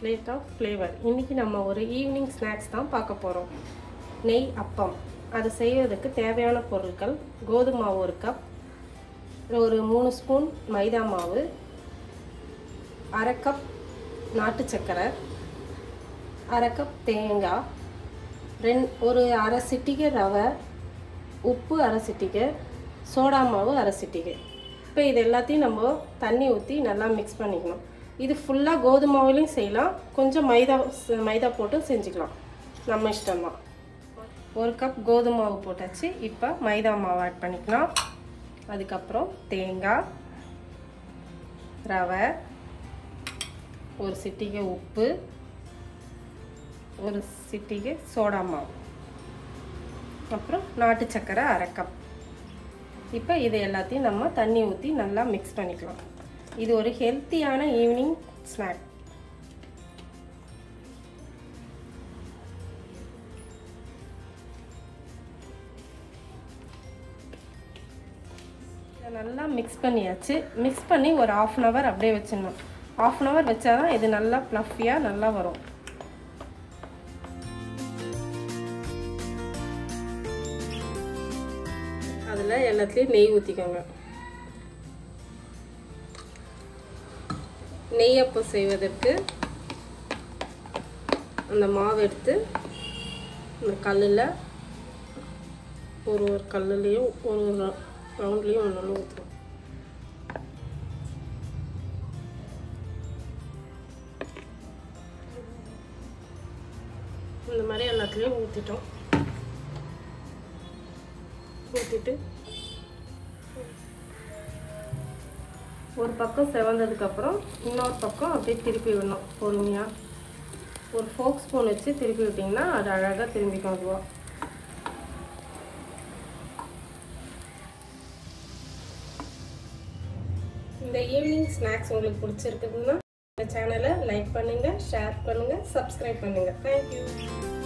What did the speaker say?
Plate of flavour இன்றைக்கி நம்ம ஒரு ஈவினிங் ஸ்நாக்ஸ் தான் பார்க்க போகிறோம் நெய் அப்பம். அது செய்வதற்கு தேவையான பொருட்கள் கோதுமை மாவு ஒரு கப் ஒரு மூணு ஸ்பூன் மைதா மாவு அரை கப் நாட்டு சர்க்கரை அரை கப் தேங்காய் ரெண் ஒரு அரை சிட்டிகை ரவை உப்பு அரை சிட்டிகை சோடா மாவு அரை சிட்டிகை. இப்போ இது எல்லாத்தையும் நம்ம தண்ணி ஊற்றி நல்லா மிக்ஸ் பண்ணிக்கணும். இது ஃபுல்லாக கோதுமை மாவுலையும் செய்யலாம். கொஞ்சம் மைதா மைதா போட்டு செஞ்சுக்கலாம். நம்ம இஷ்டம்தான். ஒரு கப் கோதுமை மாவு போட்டாச்சு. இப்போ மைதா மாவு ஆட் பண்ணிக்கலாம். அதுக்கப்புறம் தேங்காய் ரவை ஒரு சிட்டிகை உப்பு ஒரு சிட்டிகை சோடா மாவு. அப்புறம் நாட்டு சக்கரை அரை கப் இப்போ இது எல்லாத்தையும் நம்ம தண்ணி ஊற்றி நல்லா மிக்ஸ் பண்ணிக்கலாம். இது ஒரு ஹெல்த்தியான ஈவினிங் ஸ்நாக். நல்லா மிக்ஸ் பண்ணியாச்சு. மிக்ஸ் பண்ணி ஒரு ஆஃப் அன் ஹவர் அப்படியே வச்சிடணும். ஆஃப் அன் ஹவர் வச்சா தான் இது நல்லா ப்ளஃபியாக நல்லா வரும். அதில் எல்லாத்துலேயும் நெய் ஊற்றிக்கோங்க நெய்யப்பம் செய்வதற்கு அந்த மாவு எடுத்து அந்த கல்லில் ஒரு ஒரு கல்லுலேயும் ஒரு ஒரு ரவுண்ட்லேயும் ஒன்று ஒன்று ஊற்றுவோம் இந்த மாதிரி எல்லாத்துலேயும் ஊற்றிட்டோம் ஊற்றிட்டு ஒரு பக்கம் செவந்ததுக்கப்புறம் இன்னொரு பக்கம் அப்படியே திருப்பி விடணும் பொறுமையாக ஒரு ஃபோக் ஸ்பூன் வச்சு திருப்பி விட்டிங்கன்னா அது அழகாக திரும்பிக்கும் அதுவாக இந்த ஈவினிங் ஸ்நாக்ஸ் உங்களுக்கு பிடிச்சிருக்குதுன்னா இந்த சேனலை லைக் பண்ணுங்கள் ஷேர் பண்ணுங்கள் சப்ஸ்கிரைப் பண்ணுங்கள் தேங்க்யூ